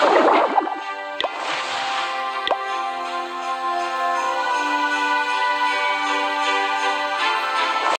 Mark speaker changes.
Speaker 1: you